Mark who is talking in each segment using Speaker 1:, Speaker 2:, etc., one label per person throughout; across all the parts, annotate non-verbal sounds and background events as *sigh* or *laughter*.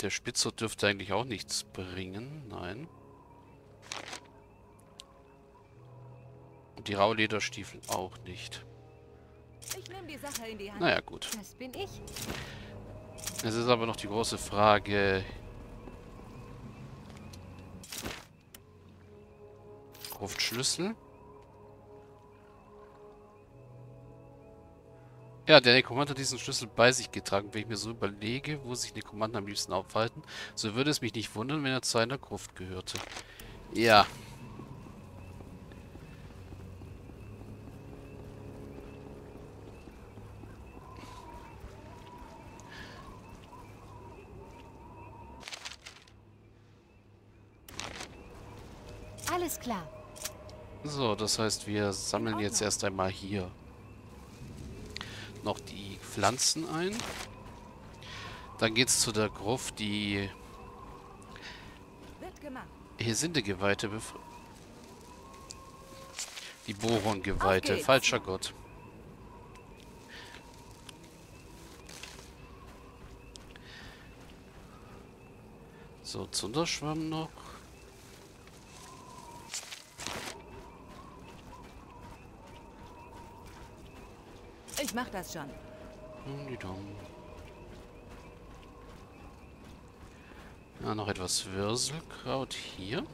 Speaker 1: Der Spitzer dürfte eigentlich auch nichts bringen. Nein. Und die Raulederstiefel auch nicht.
Speaker 2: Ich nehme die Sache in die Hand.
Speaker 1: Naja, gut.
Speaker 2: Das bin ich.
Speaker 1: Es ist aber noch die große Frage. Gruftschlüssel. Ja, der Nekromant hat diesen Schlüssel bei sich getragen. Wenn ich mir so überlege, wo sich Nekromanten am liebsten aufhalten, so würde es mich nicht wundern, wenn er zu einer Gruft gehörte. Ja.
Speaker 2: Alles klar.
Speaker 1: So, das heißt, wir sammeln jetzt erst einmal hier noch die Pflanzen ein. Dann geht's zu der Gruft, die
Speaker 2: Wird gemacht.
Speaker 1: Hesinde-Geweihte bef Die Boron-Geweihte. Falscher Gott. So, Zunderschwamm noch.
Speaker 2: Ich mach das schon.
Speaker 1: Dum-di-dum. Ja, noch etwas Würselkraut hier.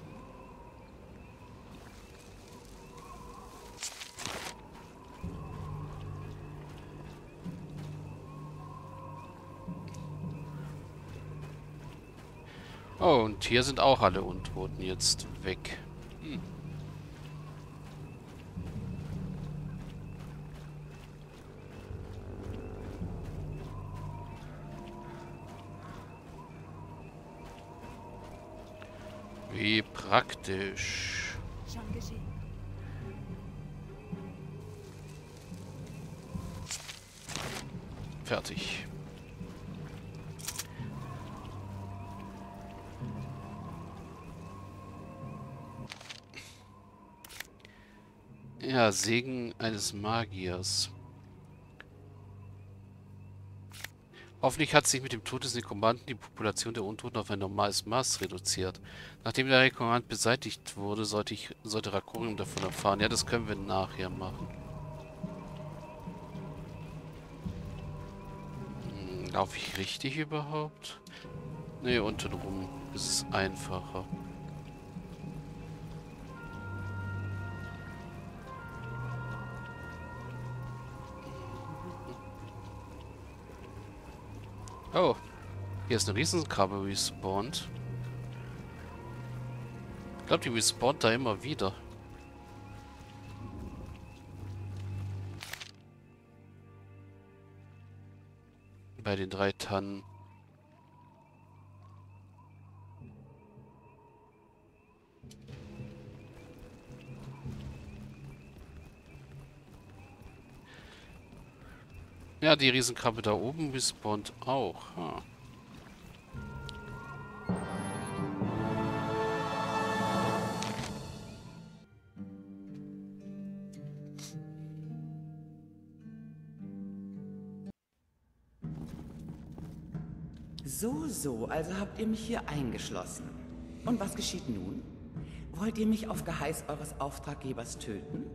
Speaker 1: Oh, und hier sind auch alle Untoten jetzt weg. Hm. Wie praktisch.
Speaker 2: Schon geschehen.
Speaker 1: Fertig. Ja, Segen eines Magiers. Hoffentlich hat sich mit dem Tod des Nekromanten die Population der Untoten auf ein normales Maß reduziert. Nachdem der Nekromant beseitigt wurde, sollte ich sollte Rakorium davon erfahren. Ja, das können wir nachher machen. Hm, Laufe ich richtig überhaupt? Ne, untenrum ist es einfacher. Oh, hier ist eine Riesenkrabbe respawned. Ich glaube, die respawnt da immer wieder. Bei den drei Tannen. Ja, die Riesenkrabbe da oben respawnt auch. Ha.
Speaker 3: So, so, also habt ihr mich hier eingeschlossen. Und was geschieht nun? Wollt ihr mich auf Geheiß eures Auftraggebers töten?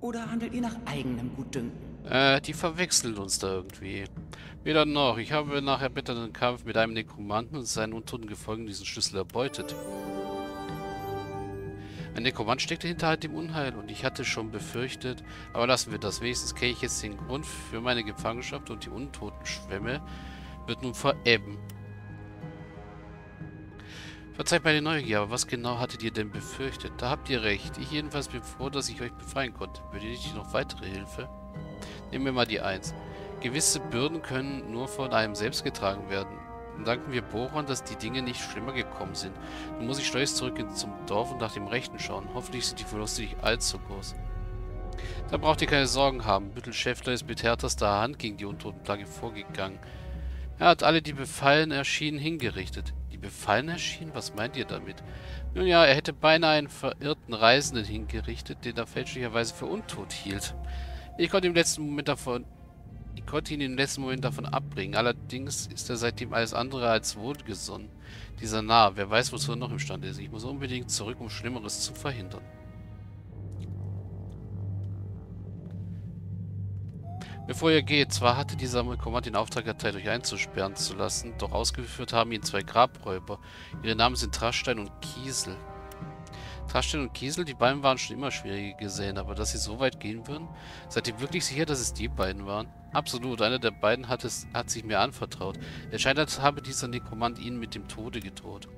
Speaker 3: Oder handelt ihr nach eigenem Gutdünken?
Speaker 1: Äh, die verwechseln uns da irgendwie. Weder noch. Ich habe nach erbitterten Kampf mit einem Nekromanten und seinen untoten Gefolgen diesen Schlüssel erbeutet. Ein Nekromant steckte hinter all dem Unheil und ich hatte schon befürchtet, aber lassen wir das. Wenigstens kenne ich jetzt den Grund für meine Gefangenschaft und die untoten Schwämme wird nun verebben. Verzeiht meine Neugier, aber was genau hattet ihr denn befürchtet? Da habt ihr recht. Ich jedenfalls bin froh, dass ich euch befreien konnte. Benötigt ihr noch weitere Hilfe? Nehmen wir mal die 1. Gewisse Bürden können nur von einem selbst getragen werden. Dann danken wir Boron, dass die Dinge nicht schlimmer gekommen sind. Nun muss ich stolz zurück zum Dorf und nach dem Rechten schauen. Hoffentlich sind die Verluste nicht allzu groß. Da braucht ihr keine Sorgen haben. Büttel Schäffler ist mit härterster Hand gegen die Untotenplage vorgegangen. Er hat alle, die befallen erschienen, hingerichtet. Die befallen erschienen? Was meint ihr damit? Nun ja, er hätte beinahe einen verirrten Reisenden hingerichtet, den er fälschlicherweise für untot hielt. Ich konnte im letzten Moment davon Ich konnte ihn im letzten Moment davon abbringen. Allerdings ist er seitdem alles andere als wohlgesonnen. Dieser Narr, wer weiß, wozu er noch imstande ist. Ich muss unbedingt zurück, um Schlimmeres zu verhindern. Bevor ihr geht, zwar hatte dieser Kommand den Auftrag erteilt, euch einzusperren zu lassen, doch ausgeführt haben ihn zwei Grabräuber. Ihre Namen sind Traschstein und Kiesel. Traschstein und Kiesel, die beiden waren schon immer schwierige gesehen, aber dass sie so weit gehen würden? Seid ihr wirklich sicher, dass es die beiden waren? Absolut, einer der beiden hat, es, hat sich mir anvertraut. Es scheint, als habe dieser Nekromant ihnen mit dem Tode gedroht.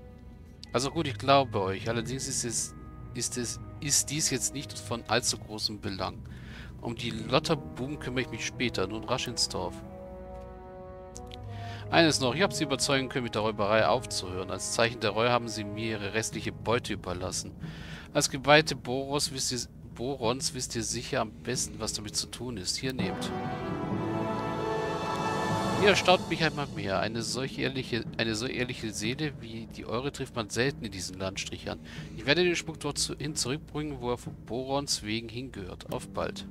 Speaker 1: Also gut, ich glaube euch, allerdings ist, es, ist, es, ist dies jetzt nicht von allzu großem Belang. Um die Lotterbuben kümmere ich mich später, nun rasch ins Dorf. Eines noch, ich habe sie überzeugen können, mit der Räuberei aufzuhören. Als Zeichen der Reue haben sie mir ihre restliche Beute überlassen. Als Geweihte Boros wisst ihr, Borons wisst ihr sicher am besten, was damit zu tun ist. Hier nehmt. Ihr erstaunt mich einmal mehr. Eine solch ehrliche, eine so ehrliche Seele wie die eure trifft man selten in diesem Landstrich an. Ich werde den Schmuck dorthin zurückbringen, wo er von Borons wegen hingehört. Auf bald.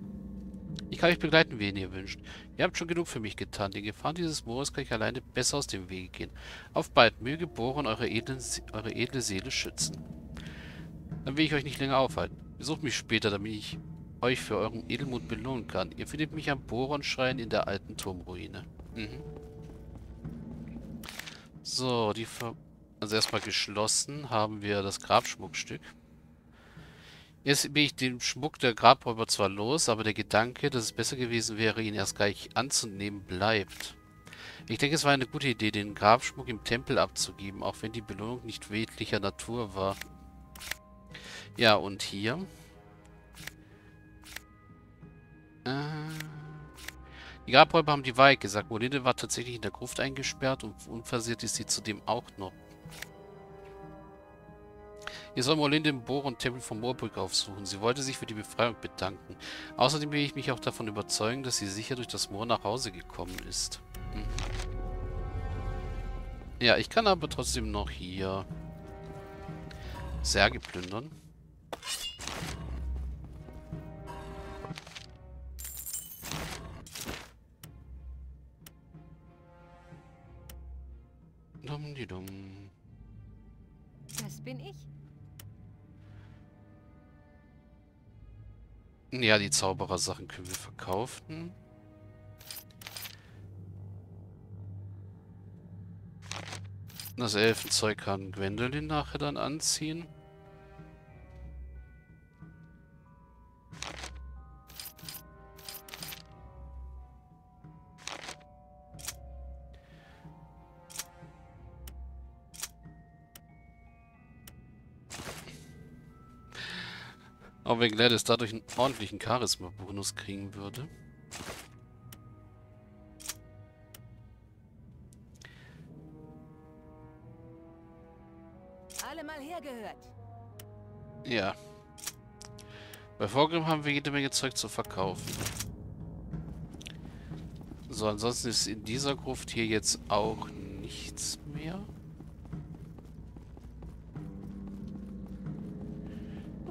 Speaker 1: Ich kann euch begleiten, wen ihr wünscht. Ihr habt schon genug für mich getan. Den Gefahren dieses Moores kann ich alleine besser aus dem Wege gehen. Auf bald. Möge Boron eure, edlen, eure edle Seele schützen. Dann will ich euch nicht länger aufhalten. Besucht mich später, damit ich euch für euren Edelmut belohnen kann. Ihr findet mich am Boron-Schrein in der alten Turmruine. Mhm. So, die Ver also erstmal geschlossen haben wir das Grabschmuckstück. Jetzt bin ich den Schmuck der Grabräuber zwar los, aber der Gedanke, dass es besser gewesen wäre, ihn erst gleich anzunehmen, bleibt. Ich denke, es war eine gute Idee, den Grabschmuck im Tempel abzugeben, auch wenn die Belohnung nicht wedlicher Natur war. Ja, und hier? Äh, die Grabräuber haben die Wahrheit gesagt. Molinde war tatsächlich in der Gruft eingesperrt und unversehrt ist sie zudem auch noch. Ihr soll Molinde im Boron-Tempel von Moorbrück aufsuchen. Sie wollte sich für die Befreiung bedanken. Außerdem will ich mich auch davon überzeugen, dass sie sicher durch das Moor nach Hause gekommen ist. Mhm. Ja, ich kann aber trotzdem noch hier Särge plündern. Dumm die dumm.
Speaker 2: Das bin ich.
Speaker 1: Ja, die Zauberer-Sachen können wir verkaufen. Das Elfenzeug kann Gwendolyn nachher dann anziehen. Auch wenn Gladys dadurch einen ordentlichen Charisma-Bonus kriegen würde.
Speaker 2: Alle mal hergehört.
Speaker 1: Ja. Bei Vorgrim haben wir jede Menge Zeug zu verkaufen. So, ansonsten ist in dieser Gruft hier jetzt auch nichts mehr.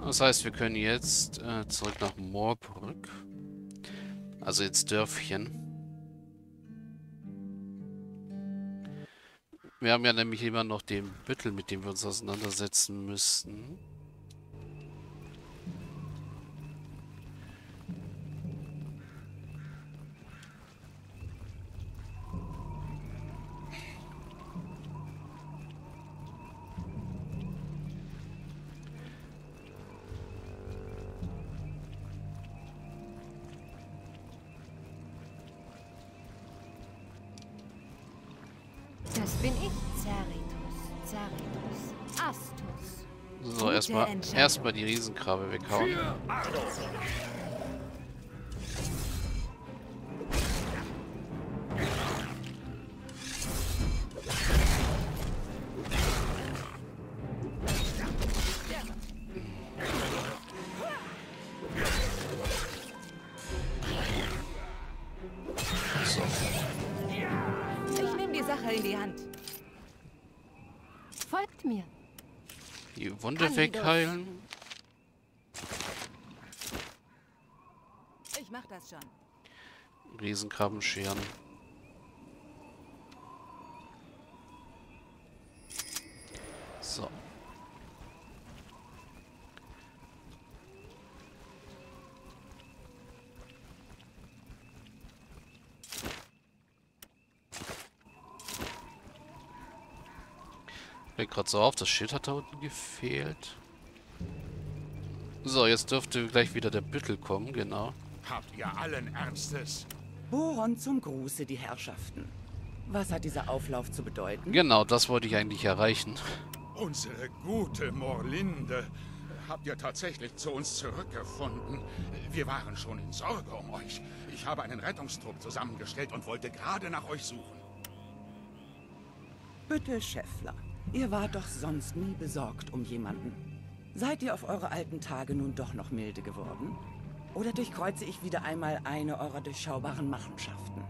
Speaker 1: Das heißt, wir können jetzt äh, zurück nach Moorbrück. Also jetzt Dörfchen. Wir haben ja nämlich immer noch den Büttel, mit dem wir uns auseinandersetzen müssten.
Speaker 2: bin Astus.
Speaker 1: So, erstmal erstmal die Riesenkrabbe weghauen.
Speaker 2: Sache Folgt mir.
Speaker 1: Die Wunde wegheilen.
Speaker 2: Ich mach das schon.
Speaker 1: Riesenkrabbenscheren. So. Gerade so auf, das Schild hat da unten gefehlt. So, jetzt dürfte gleich wieder der Büttel kommen, genau.
Speaker 4: Habt ihr allen Ernstes?
Speaker 3: Boron zum Gruße, die Herrschaften. Was hat dieser Auflauf zu bedeuten?
Speaker 1: Genau, das wollte ich eigentlich erreichen.
Speaker 4: Unsere gute Morlinde. Habt ihr tatsächlich zu uns zurückgefunden? Wir waren schon in Sorge um euch. Ich habe einen Rettungstrupp zusammengestellt und wollte gerade nach euch suchen.
Speaker 3: Bitte, Schäffler. Ihr wart doch sonst nie besorgt um jemanden. Seid ihr auf eure alten Tage nun doch noch milde geworden? Oder durchkreuze ich wieder einmal eine eurer durchschaubaren Machenschaften?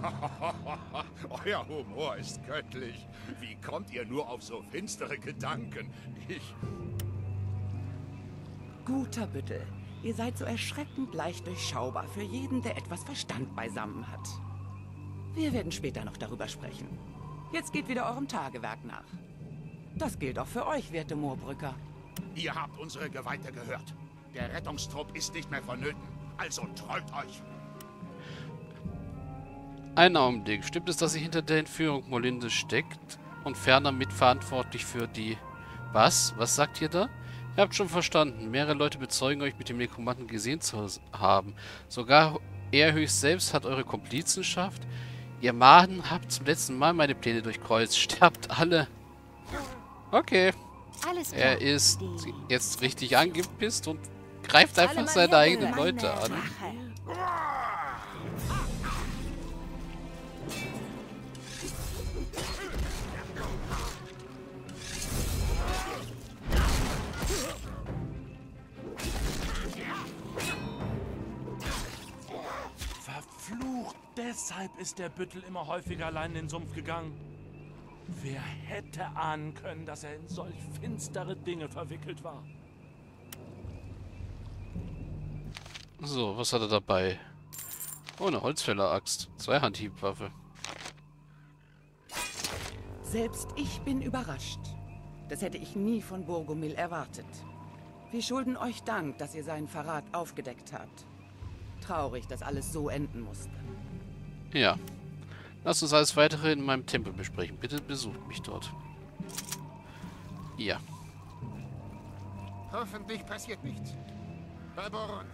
Speaker 3: *laughs*
Speaker 4: Euer Humor ist göttlich. Wie kommt ihr nur auf so finstere Gedanken? Ich...
Speaker 3: Guter Büttel, ihr seid so erschreckend leicht durchschaubar für jeden, der etwas Verstand beisammen hat. Wir werden später noch darüber sprechen. Jetzt geht wieder eurem Tagewerk nach. Das gilt auch für euch, werte Moorbrücker.
Speaker 4: Ihr habt unsere Geweihte gehört. Der Rettungstrupp ist nicht mehr vonnöten. Also trollt euch.
Speaker 1: Ein Augenblick. Stimmt es, dass sie hinter der Entführung Molinde steckt und ferner mitverantwortlich für die... Was? Was sagt ihr da? Ihr habt schon verstanden. Mehrere Leute bezeugen euch mit dem Nekromanten gesehen zu haben. Sogar er höchst selbst hat eure Komplizenschaft. Ihr Maden habt zum letzten Mal meine Pläne durchkreuzt. Sterbt alle. Okay. Er ist jetzt richtig angepisst und greift einfach seine eigenen Leute an.
Speaker 5: Deshalb ist der Büttel immer häufiger allein in den Sumpf gegangen. Wer hätte ahnen können, dass er in solch finstere Dinge verwickelt war?
Speaker 1: So, was hat er dabei? Oh, eine Holzfäller-Axt. Zweihandhiebwaffe.
Speaker 3: Selbst ich bin überrascht. Das hätte ich nie von Burgomil erwartet. Wir schulden euch Dank, dass ihr seinen Verrat aufgedeckt habt. Traurig, dass alles so enden musste.
Speaker 1: Ja. Lasst uns alles weitere in meinem Tempel besprechen. Bitte besucht mich dort. Ja.
Speaker 6: Hoffentlich passiert nichts. Barbaron,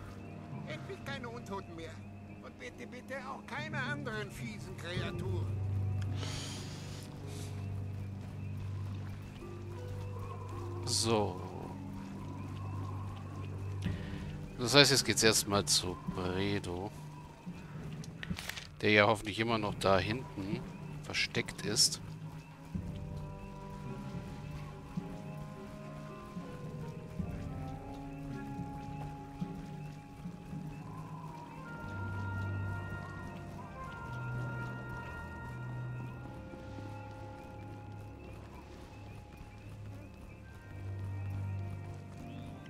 Speaker 6: endlich keine Untoten mehr. Und bitte, bitte auch keine anderen fiesen Kreaturen.
Speaker 1: So. Das heißt, jetzt geht's erstmal zu Bredo. Der ja hoffentlich immer noch da hinten versteckt ist.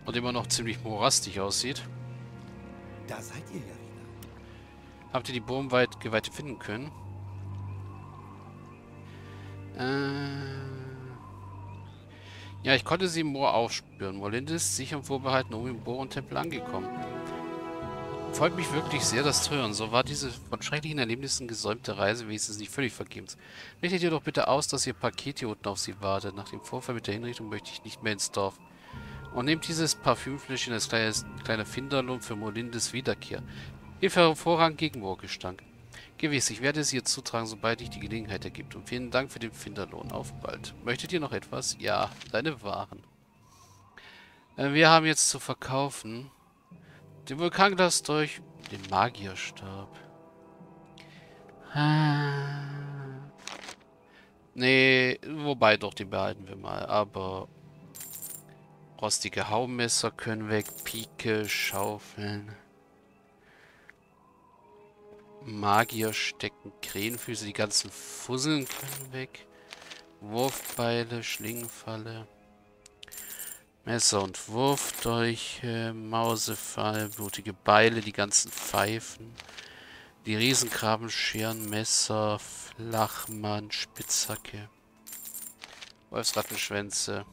Speaker 1: Und immer noch ziemlich morastig aussieht.
Speaker 7: Da seid ihr ja.
Speaker 1: Habt ihr die Bohmwaldgeweihte finden können? Äh ja, ich konnte sie im Moor aufspüren. Molinde ist sicher und vorbehalten um im Bohrentempel angekommen. Freut mich wirklich sehr, das zu hören. So war diese von schrecklichen Erlebnissen gesäumte Reise wenigstens nicht völlig vergebens. Richtet ihr doch bitte aus, dass ihr Paket hier unten auf sie wartet. Nach dem Vorfall mit der Hinrichtung möchte ich nicht mehr ins Dorf. Und nehmt dieses Parfümfläschchen als kleines, kleiner Finderlohn für Molindes Wiederkehr. Hervorragend gegen Moorgestank. Gewiss, ich werde es ihr zutragen, sobald ich die Gelegenheit ergibt. Und vielen Dank für den Finderlohn. Auf bald. Möchtet ihr noch etwas? Ja, deine Waren. Äh, wir haben jetzt zu verkaufen den Vulkanglas durch den Magierstab. Nee, wobei doch, den behalten wir mal. Aber rostige Haumesser können weg, Pike, Schaufeln. Magier stecken Krähenfüße, die ganzen Fusseln können weg. Wurfbeile, Schlingenfalle. Messer und Wurfdolche, Mausefall, blutige Beile, die ganzen Pfeifen. Die Riesenkrabben, Scheren, Messer, Flachmann, Spitzhacke. Wolfsrattenschwänze.